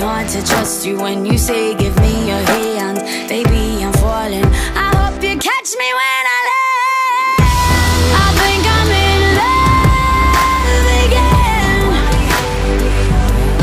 hard to trust you when you say give me your hand. Baby,